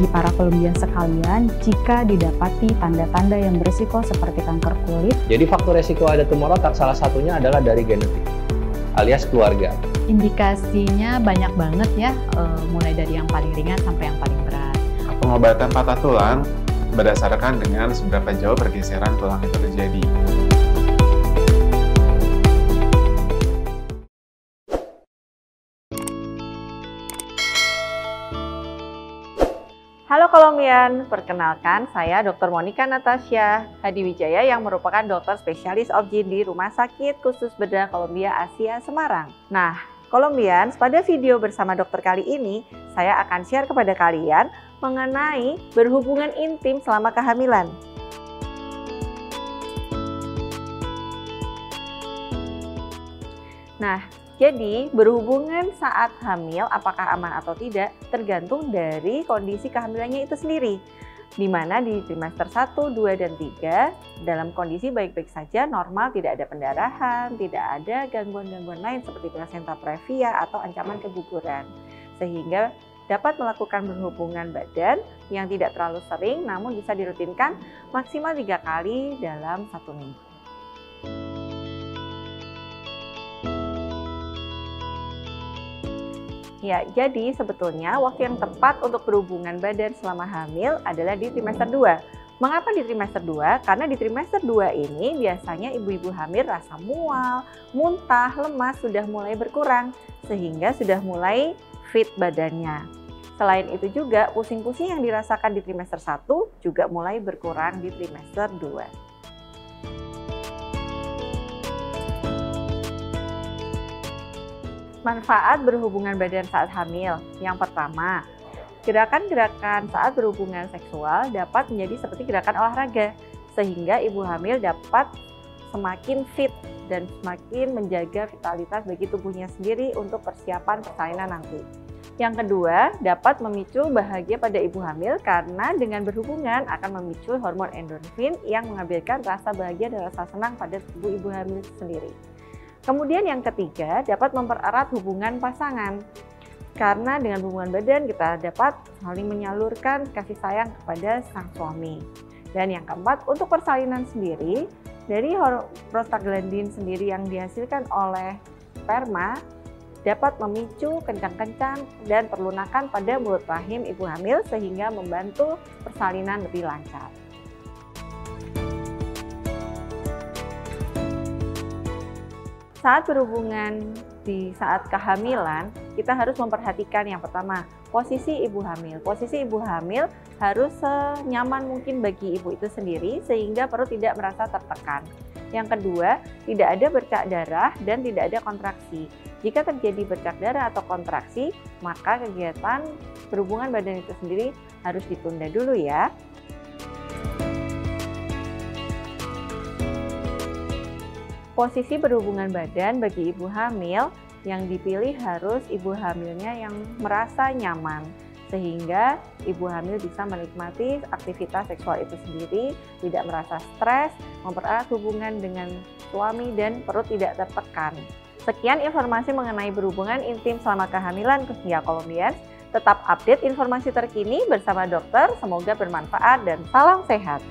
bagi para Kolumbian sekalian jika didapati tanda-tanda yang berisiko seperti kanker kulit. Jadi faktor resiko ada tumor otak salah satunya adalah dari genetik alias keluarga. Indikasinya banyak banget ya, uh, mulai dari yang paling ringan sampai yang paling berat. Pengobatan patah tulang berdasarkan dengan seberapa jauh pergeseran tulang itu terjadi. Halo Kolombian, perkenalkan saya Dr. Monica Natasha Hadiwijaya yang merupakan dokter spesialis objin di Rumah Sakit Khusus Bedah Kolombia Asia Semarang. Nah, Kolombian, pada video bersama dokter kali ini, saya akan share kepada kalian mengenai berhubungan intim selama kehamilan. Nah, jadi, berhubungan saat hamil apakah aman atau tidak tergantung dari kondisi kehamilannya itu sendiri. Di mana di trimester 1, 2, dan 3 dalam kondisi baik-baik saja, normal, tidak ada pendarahan, tidak ada gangguan-gangguan lain seperti placenta previa atau ancaman keguguran. Sehingga dapat melakukan berhubungan badan yang tidak terlalu sering namun bisa dirutinkan maksimal tiga kali dalam satu minggu. Ya, jadi sebetulnya waktu yang tepat untuk berhubungan badan selama hamil adalah di trimester 2. Mengapa di trimester 2? Karena di trimester 2 ini biasanya ibu-ibu hamil rasa mual, muntah, lemas sudah mulai berkurang sehingga sudah mulai fit badannya. Selain itu juga pusing-pusing yang dirasakan di trimester 1 juga mulai berkurang di trimester 2. Manfaat berhubungan badan saat hamil. Yang pertama, gerakan-gerakan saat berhubungan seksual dapat menjadi seperti gerakan olahraga, sehingga ibu hamil dapat semakin fit dan semakin menjaga vitalitas bagi tubuhnya sendiri untuk persiapan persalinan nanti. Yang kedua, dapat memicu bahagia pada ibu hamil karena dengan berhubungan akan memicu hormon endorfin yang mengambilkan rasa bahagia dan rasa senang pada tubuh ibu hamil sendiri. Kemudian yang ketiga, dapat mempererat hubungan pasangan. Karena dengan hubungan badan kita dapat saling menyalurkan kasih sayang kepada sang suami. Dan yang keempat, untuk persalinan sendiri, dari prostaglandin sendiri yang dihasilkan oleh sperma dapat memicu kencang-kencang dan perlunakan pada mulut rahim ibu hamil sehingga membantu persalinan lebih lancar. Saat berhubungan di saat kehamilan, kita harus memperhatikan yang pertama, posisi ibu hamil. Posisi ibu hamil harus senyaman mungkin bagi ibu itu sendiri sehingga perut tidak merasa tertekan. Yang kedua, tidak ada bercak darah dan tidak ada kontraksi. Jika terjadi bercak darah atau kontraksi, maka kegiatan berhubungan badan itu sendiri harus ditunda dulu ya. Posisi berhubungan badan bagi ibu hamil yang dipilih harus ibu hamilnya yang merasa nyaman sehingga ibu hamil bisa menikmati aktivitas seksual itu sendiri, tidak merasa stres, mempererat hubungan dengan suami dan perut tidak tertekan. Sekian informasi mengenai berhubungan intim selama kehamilan Kusnia Kolombian. Tetap update informasi terkini bersama dokter, semoga bermanfaat dan salam sehat.